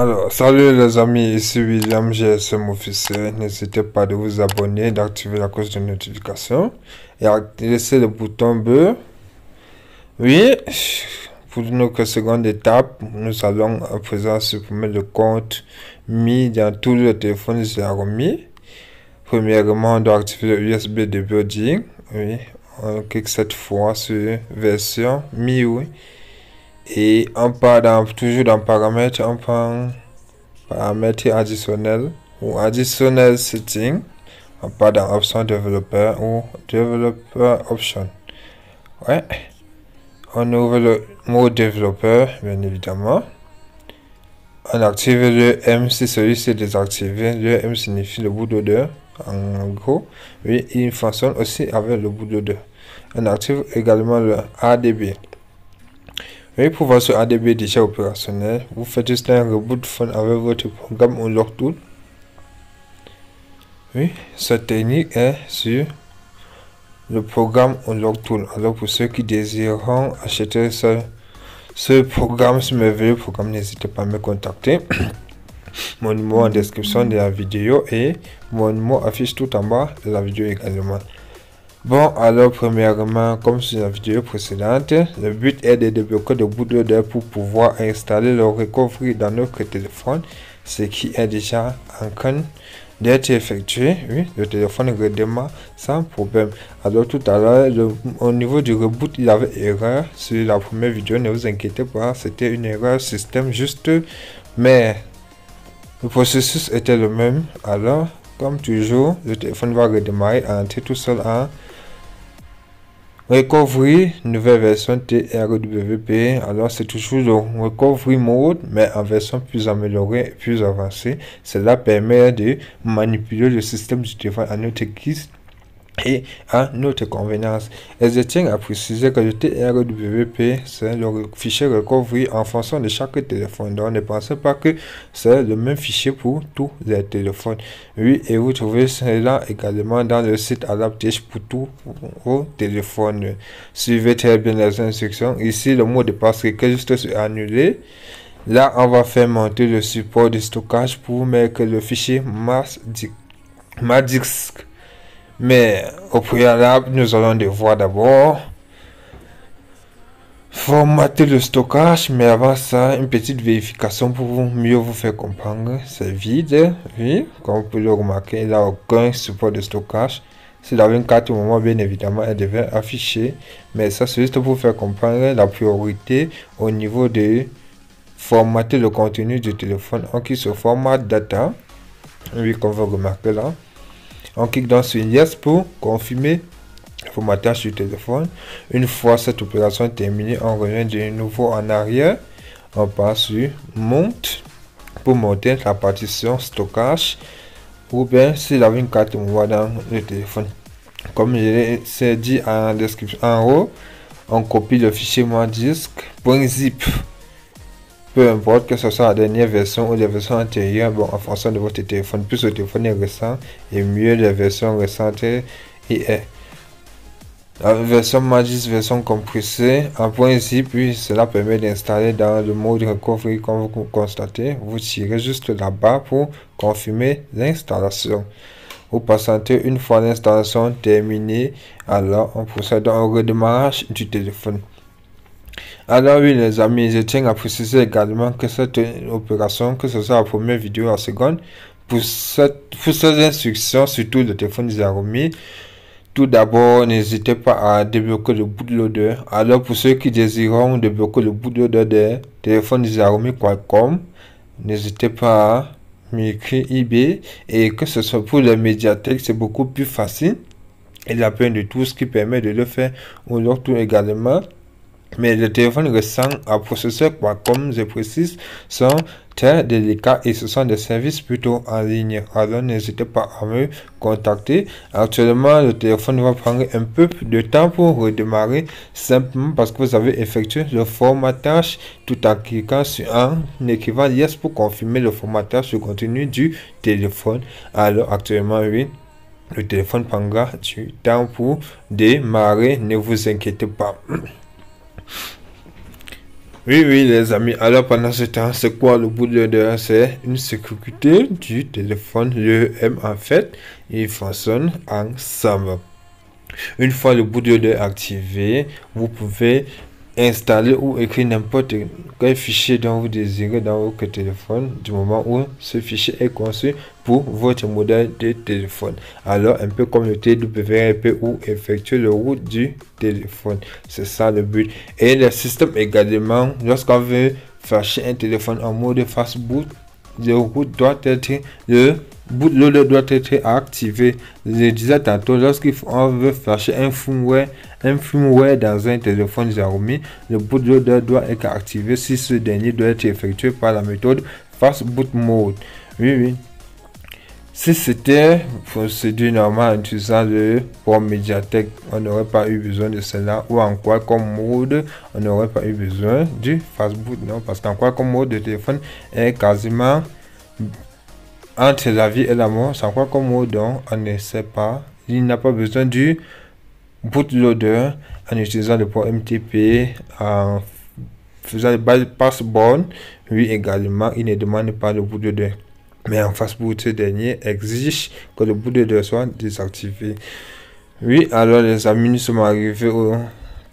Alors, salut les amis, ici William GSM officiel. N'hésitez pas de vous abonner, d'activer la cloche de notification et laisser le bouton bleu. Oui, pour notre seconde étape, nous allons à présent supprimer le compte mis dans tout le téléphone Xiaomi. Premièrement, on doit activer le USB de building. Oui, on clique cette fois sur version MIUI. Et on part toujours dans paramètres, on prend paramètres additionnels ou additionnel setting. On part dans option développeur ou développeur option. Ouais. On ouvre le mode développeur, bien évidemment. On active le M si celui-ci est désactivé. Le M signifie le bout de deux. En gros, oui, il fonctionne aussi avec le bout de deux. On active également le ADB. Oui, pour voir ce ADB déjà opérationnel, vous faites juste un reboot phone avec votre programme Unlock Tool. Oui, cette technique est sur le programme Unlock Tool. Alors pour ceux qui désireront acheter ce, ce programme, ce merveilleux programme, n'hésitez pas à me contacter. mon numéro en description de la vidéo et mon numéro affiche tout en bas de la vidéo également. Bon, alors premièrement, comme sur la vidéo précédente, le but est de débloquer le bootloader pour pouvoir installer le recovery dans notre téléphone, ce qui est déjà en train d'être effectué. Oui, le téléphone redémarre sans problème. Alors tout à l'heure, au niveau du reboot, il y avait erreur sur la première vidéo, ne vous inquiétez pas, c'était une erreur système juste, mais le processus était le même. Alors, comme toujours, le téléphone va redémarrer, entrer tout seul en Recovery, nouvelle version TRWP. Alors, c'est toujours le Recovery Mode, mais en version plus améliorée plus avancée. Cela permet de manipuler le système du téléphone à notre guise et à notre convenance. Et je tiens à préciser que le TRWP, c'est le fichier recovery en fonction de chaque téléphone. Donc, ne pensez pas que c'est le même fichier pour tous les téléphones. Oui, et vous trouvez cela également dans le site Adaptage pour tous vos téléphones. Suivez très bien les instructions. Ici, le mot de passe est juste sur annuler. Là, on va faire monter le support de stockage pour mettre le fichier MADISC mais au préalable, nous allons devoir d'abord formater le stockage. Mais avant ça, une petite vérification pour mieux vous faire comprendre. C'est vide. Oui, comme vous pouvez le remarquer, il n'y a aucun support de stockage. Vous avez une carte au moment, bien évidemment, elle devait afficher. Mais ça, c'est juste pour vous faire comprendre la priorité au niveau de formater le contenu du téléphone. On clique sur format data. Oui, comme vous remarquez là. On clique dans sur Yes pour confirmer le formatage sur téléphone. Une fois cette opération terminée, on revient de nouveau en arrière. On passe sur Monte pour monter la partition stockage. Ou bien s'il avait une carte, voit dans le téléphone. Comme je l'ai dit en description en haut, on copie le fichier mon disque .zip peu importe que ce soit la dernière version ou les versions antérieures, bon, en fonction de votre téléphone, plus le téléphone est récent, et mieux les versions récentes est. La version Magis, version compressée, en point zip, puis cela permet d'installer dans le mode recovery comme vous constatez. Vous tirez juste là-bas pour confirmer l'installation. Vous patientez une fois l'installation terminée, alors on procède au redémarrage du téléphone. Alors oui les amis, je tiens à préciser également que cette opération, que ce soit la première vidéo ou la seconde, pour, cette, pour ces instructions, surtout le téléphone Xiaomi, tout d'abord, n'hésitez pas à débloquer le bootloader. Alors pour ceux qui désireront débloquer le bootloader des téléphones Xiaomi n'hésitez pas à m'écrire eBay et que ce soit pour les médiathèques, c'est beaucoup plus facile. Il y a plein de tout ce qui permet de le faire. On leur tout également. Mais les téléphones récents à processeur comme je précise, sont très délicats et ce sont des services plutôt en ligne. Alors n'hésitez pas à me contacter. Actuellement, le téléphone va prendre un peu de temps pour redémarrer simplement parce que vous avez effectué le formatage tout en cliquant sur un équivalent Yes pour confirmer le formatage du contenu du téléphone. Alors actuellement, oui. Le téléphone prendra du temps pour démarrer, ne vous inquiétez pas. Oui, oui, les amis. Alors, pendant ce temps, c'est quoi le bootloader C'est une sécurité du téléphone. Le M, en fait, il fonctionne ensemble. Une fois le bootloader activé, vous pouvez installer ou écrire n'importe quel fichier dont vous désirez dans votre téléphone du moment où ce fichier est conçu pour votre modèle de téléphone. Alors, un peu comme le TWRP ou effectuer le route du téléphone. C'est ça le but. Et le système également, lorsqu'on veut flasher un téléphone en mode fast le route doit être le bootloader doit être activé. Je disais tantôt, lorsqu'on veut flasher un firmware, un firmware dans un téléphone Xiaomi, le bootloader doit être activé si ce dernier doit être effectué par la méthode fast boot mode. Oui, oui. Si c'était procédure normale en utilisant le port Mediatek, on n'aurait pas eu besoin de cela. Ou en quoi comme mode, on n'aurait pas eu besoin du fast boot. Non, parce qu'en quoi comme mode de téléphone est quasiment entre la vie et la mort, sans quoi comme donc on ne sait pas. Il n'a pas besoin du bootloader en utilisant le port MTP, en faisant le bypass born. Oui, également, il ne demande pas le bootloader. Mais en fastboot, ce dernier exige que le bootloader soit désactivé. Oui, alors les amis, nous sommes arrivés au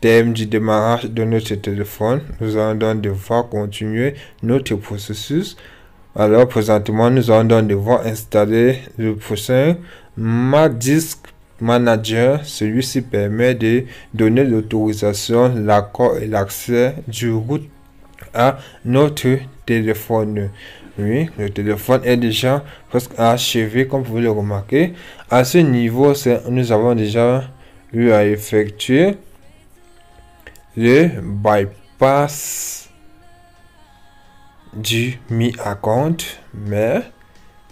thème du démarrage de notre téléphone. Nous allons donc devoir continuer notre processus. Alors, présentement, nous allons devoir installer le prochain Disk Manager. Celui-ci permet de donner l'autorisation, l'accord et l'accès du route à notre téléphone. Oui, le téléphone est déjà presque achevé, comme vous le remarquer. À ce niveau, nous avons déjà eu à effectuer le bypass du mis à compte, mais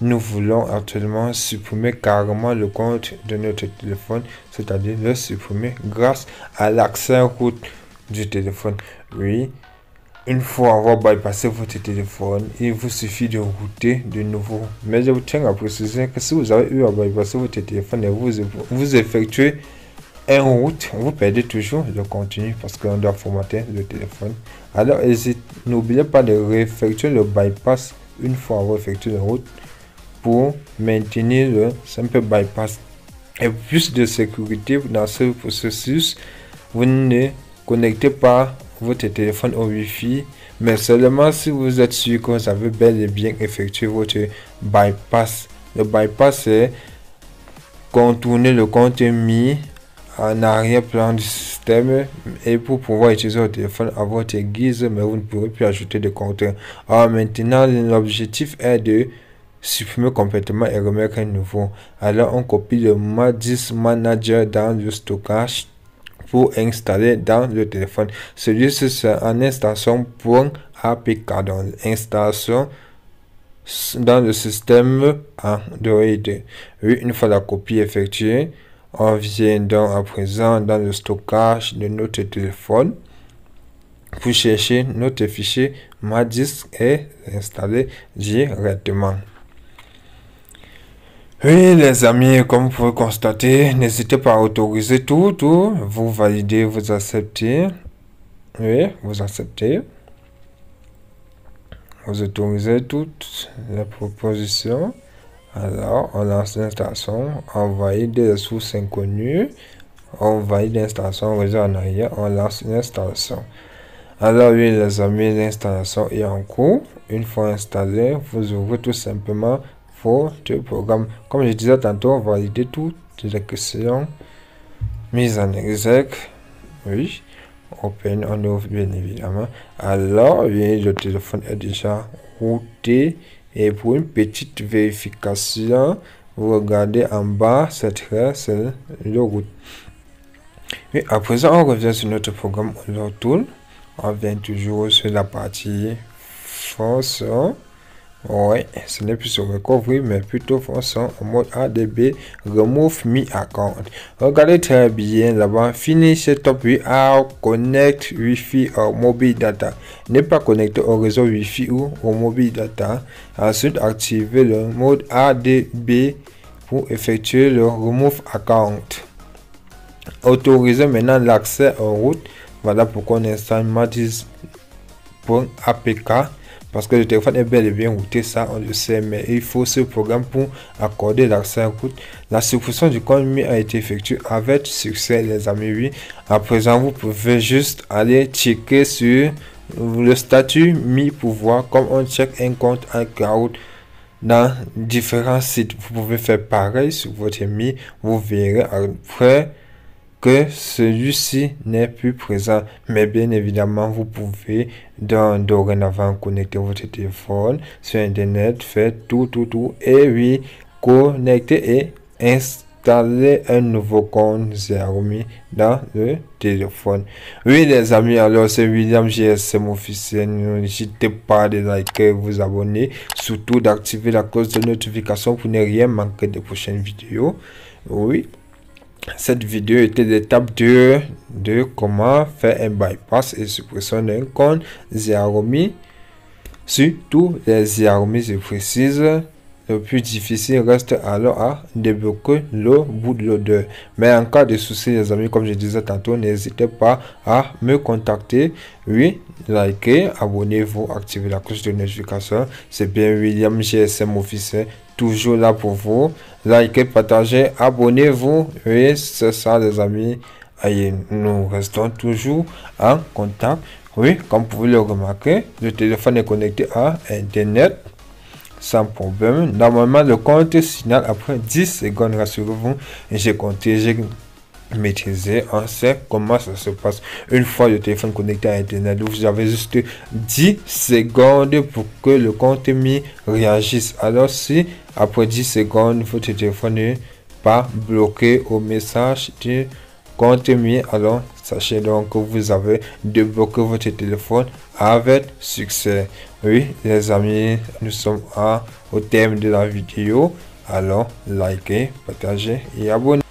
nous voulons actuellement supprimer carrément le compte de notre téléphone, c'est-à-dire le supprimer grâce à l'accès route du téléphone. Oui, une fois avoir bypassé votre téléphone, il vous suffit de router de nouveau. Mais je vous tiens à préciser que si vous avez eu à bypasser votre téléphone et vous, vous effectuez un route, vous perdez toujours le contenu parce qu'on doit formater le téléphone. Alors, n'oubliez pas de réeffectuer le bypass une fois avoir effectué la route pour maintenir le simple bypass. Et plus de sécurité dans ce processus, vous ne connectez pas votre téléphone au Wi-Fi, mais seulement si vous êtes sûr que vous avez bel et bien effectué votre bypass. Le bypass, c'est contourner le compte mis en arrière-plan du système et pour pouvoir utiliser votre téléphone à votre guise, mais vous ne pourrez plus ajouter de compteur. Alors maintenant, l'objectif est de supprimer complètement et remettre un nouveau. Alors on copie le Madis Manager dans le stockage pour installer dans le téléphone. Celui-ci c'est en installation pour APK, donc installation dans le système Android. Oui, une fois la copie effectuée, on vient donc à présent dans le stockage de notre téléphone pour chercher notre fichier MADISC et l'installer directement. Oui, les amis, comme vous pouvez constater, n'hésitez pas à autoriser tout, tout. Vous validez, vous acceptez. Oui, vous acceptez. Vous autorisez toutes les propositions. Alors, on lance l'installation, on valide des sources inconnues, on valide l'installation, on en arrière, on lance l'installation. Alors, oui, les amis, l'installation est en cours. Une fois installé, vous ouvrez tout simplement votre programme. Comme je disais tantôt, valider toutes les questions mises en exec. Oui, open, on ouvre bien évidemment. Alors, oui, le téléphone est déjà routé. Et pour une petite vérification, vous regardez en bas, cette c'est le route. Et à présent, on revient sur notre programme, on retourne. On vient toujours sur la partie force. Ouais, ce n'est plus sur recovery, mais plutôt en mode ADB, remove me account. Regardez très bien là-bas, finish top without connect Wi-Fi ou mobile data. N'est pas connecté au réseau Wi-Fi ou au mobile data. Ensuite, activez le mode ADB pour effectuer le remove account. Autorisez maintenant l'accès aux routes. Voilà pourquoi on installe Matis pour APK parce que le téléphone est bel et bien routé, ça on le sait, mais il faut ce programme pour accorder l'accès à route. La suppression du compte Mi a été effectuée avec succès, les amis. Oui, à présent, vous pouvez juste aller checker sur le statut Mi pour voir comme on check un compte iCloud dans différents sites. Vous pouvez faire pareil sur votre Mi, vous verrez après que celui-ci n'est plus présent. Mais bien évidemment, vous pouvez dorénavant connecter votre téléphone sur Internet, faire tout, tout, tout. Et oui, connecter et installer un nouveau compte Xiaomi dans le téléphone. Oui, les amis, alors c'est William GSM officiel. N'hésitez pas de liker, vous abonner, surtout d'activer la cloche de notification pour ne rien manquer des prochaines vidéos. Oui. Cette vidéo était l'étape 2 de comment faire un bypass et suppression d'un compte Xiaomi. Surtout les Xiaomi, je précise. Le plus difficile reste alors à débloquer le bootloader. Mais en cas de souci, les amis, comme je disais tantôt, n'hésitez pas à me contacter. Oui, likez, abonnez-vous, activez la cloche de notification. C'est bien William GSM officiel toujours là pour vous. Likez, partagez, abonnez-vous. Oui, c'est ça, les amis. Nous restons toujours en contact. Oui, comme vous pouvez le remarquer, le téléphone est connecté à Internet sans problème. Normalement, le compte signale après 10 secondes. Rassurez-vous, j'ai compté, j'ai maîtriser, on sait comment ça se passe. Une fois le téléphone connecté à Internet, vous avez juste 10 secondes pour que le compte mis réagisse. Alors si après 10 secondes, votre téléphone n'est pas bloqué au message du compte mis, alors sachez donc que vous avez débloqué votre téléphone avec succès. Oui, les amis, nous sommes au thème de la vidéo. Alors, likez, partagez et abonnez.